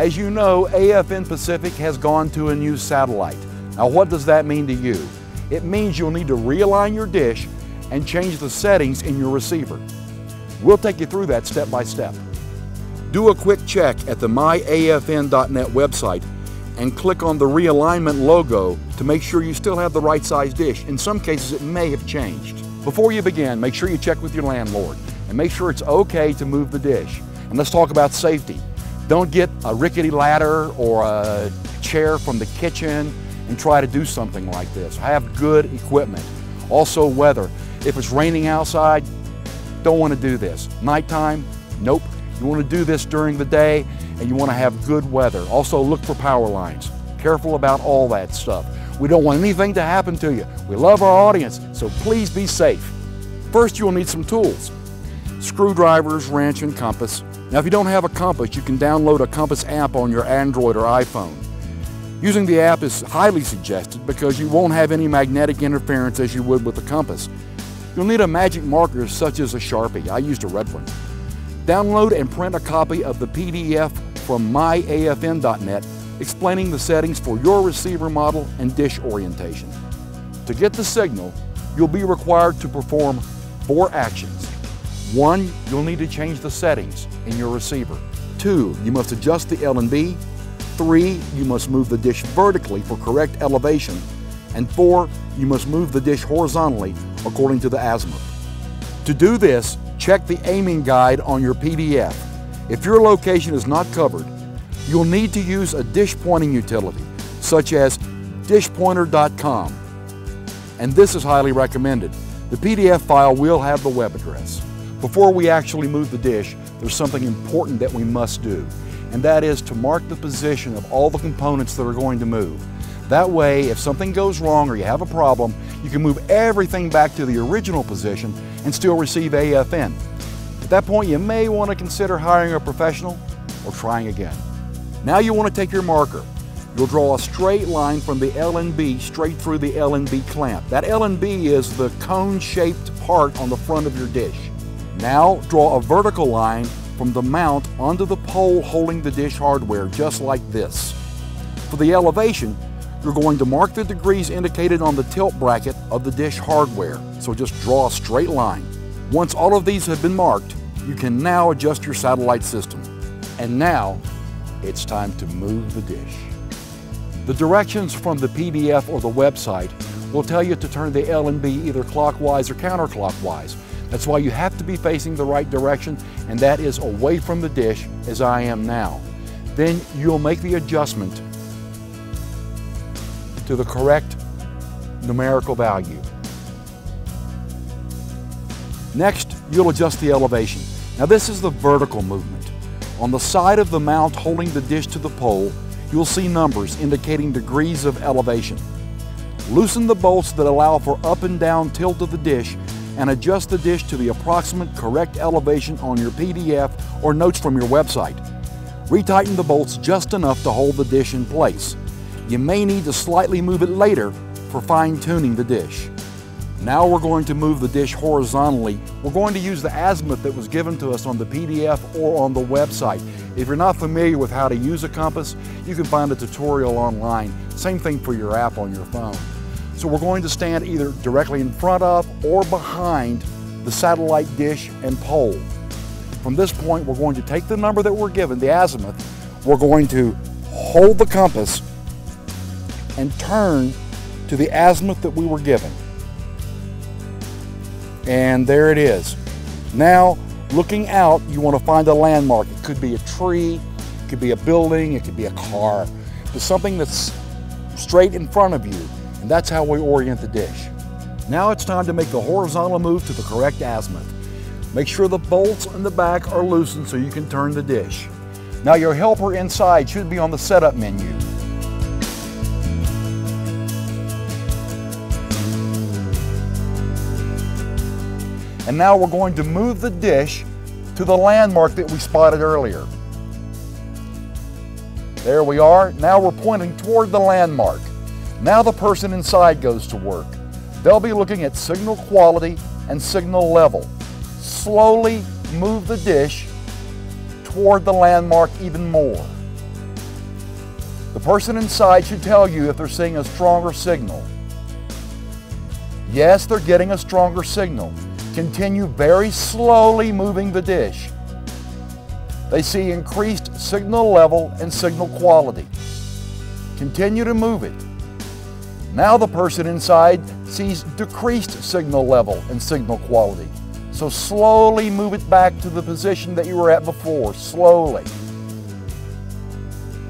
As you know, AFN Pacific has gone to a new satellite. Now what does that mean to you? It means you'll need to realign your dish and change the settings in your receiver. We'll take you through that step by step. Do a quick check at the myafn.net website and click on the realignment logo to make sure you still have the right size dish. In some cases, it may have changed. Before you begin, make sure you check with your landlord and make sure it's okay to move the dish. And let's talk about safety. Don't get a rickety ladder or a chair from the kitchen and try to do something like this. Have good equipment. Also weather. If it's raining outside, don't want to do this. Nighttime, nope. You want to do this during the day and you want to have good weather. Also look for power lines. Careful about all that stuff. We don't want anything to happen to you. We love our audience, so please be safe. First, you'll need some tools. Screwdrivers, wrench, and compass. Now, if you don't have a compass, you can download a compass app on your Android or iPhone. Using the app is highly suggested because you won't have any magnetic interference as you would with a compass. You'll need a magic marker such as a Sharpie. I used a red one. Download and print a copy of the PDF from myafn.net explaining the settings for your receiver model and dish orientation. To get the signal, you'll be required to perform four actions. One, you'll need to change the settings in your receiver. Two, you must adjust the LNB. Three, you must move the dish vertically for correct elevation. And four, you must move the dish horizontally according to the azimuth. To do this, check the aiming guide on your PDF. If your location is not covered, you'll need to use a dish pointing utility, such as dishpointer.com. And this is highly recommended. The PDF file will have the web address. Before we actually move the dish, there's something important that we must do, and that is to mark the position of all the components that are going to move. That way, if something goes wrong or you have a problem, you can move everything back to the original position and still receive AFN. At that point, you may want to consider hiring a professional or trying again. Now you want to take your marker. You'll draw a straight line from the LNB straight through the LNB clamp. That LNB is the cone-shaped part on the front of your dish. Now draw a vertical line from the mount onto the pole holding the dish hardware, just like this. For the elevation, you're going to mark the degrees indicated on the tilt bracket of the dish hardware, so just draw a straight line. Once all of these have been marked, you can now adjust your satellite system. And now, it's time to move the dish. The directions from the PDF or the website will tell you to turn the LNB either clockwise or counterclockwise. That's why you have to be facing the right direction, and that is away from the dish as I am now. Then you'll make the adjustment to the correct numerical value. Next, you'll adjust the elevation. Now this is the vertical movement. On the side of the mount holding the dish to the pole, you'll see numbers indicating degrees of elevation. Loosen the bolts that allow for up and down tilt of the dish and adjust the dish to the approximate correct elevation on your PDF or notes from your website. Retighten the bolts just enough to hold the dish in place. You may need to slightly move it later for fine-tuning the dish. Now we're going to move the dish horizontally. We're going to use the azimuth that was given to us on the PDF or on the website. If you're not familiar with how to use a compass, you can find a tutorial online. Same thing for your app on your phone. So we're going to stand either directly in front of or behind the satellite dish and pole. From this point, we're going to take the number that we're given, the azimuth, we're going to hold the compass and turn to the azimuth that we were given. And there it is. Now, looking out, you want to find a landmark. It could be a tree, it could be a building, it could be a car, but something that's straight in front of you. And that's how we orient the dish. Now it's time to make the horizontal move to the correct azimuth. Make sure the bolts in the back are loosened so you can turn the dish. Now your helper inside should be on the setup menu. And now we're going to move the dish to the landmark that we spotted earlier. There we are. Now we're pointing toward the landmark. Now the person inside goes to work. They'll be looking at signal quality and signal level. Slowly move the dish toward the landmark even more. The person inside should tell you if they're seeing a stronger signal. Yes, they're getting a stronger signal. Continue very slowly moving the dish. They see increased signal level and signal quality. Continue to move it. Now the person inside sees decreased signal level and signal quality. So slowly move it back to the position that you were at before, slowly.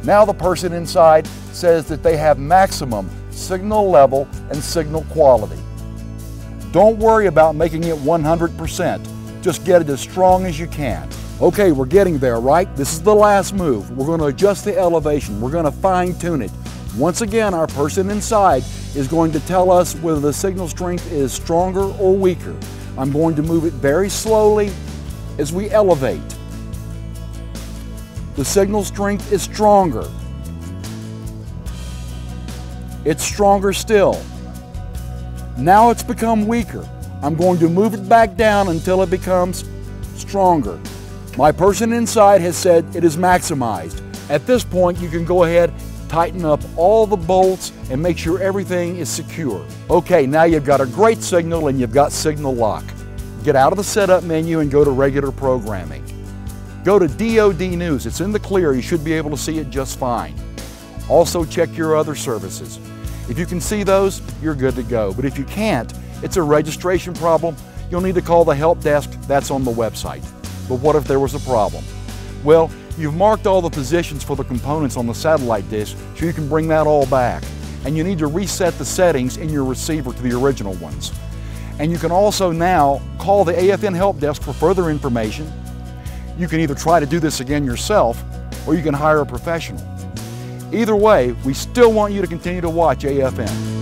Now the person inside says that they have maximum signal level and signal quality. Don't worry about making it 100%. Just get it as strong as you can. Okay, we're getting there, right? This is the last move. We're going to adjust the elevation. We're going to fine tune it. Once again, our person inside is going to tell us whether the signal strength is stronger or weaker. I'm going to move it very slowly as we elevate. The signal strength is stronger. It's stronger still. Now it's become weaker. I'm going to move it back down until it becomes stronger. My person inside has said it is maximized. At this point, you can go ahead, tighten up all the bolts, and make sure everything is secure. Okay, now you've got a great signal and you've got signal lock. Get out of the setup menu and go to regular programming. Go to DoD News. It's in the clear. You should be able to see it just fine. Also check your other services. If you can see those, you're good to go. But if you can't, it's a registration problem. You'll need to call the help desk. That's on the website. But what if there was a problem? Well, you've marked all the positions for the components on the satellite dish so you can bring that all back. And you need to reset the settings in your receiver to the original ones. And you can also now call the AFN help desk for further information. You can either try to do this again yourself or you can hire a professional. Either way, we still want you to continue to watch AFN.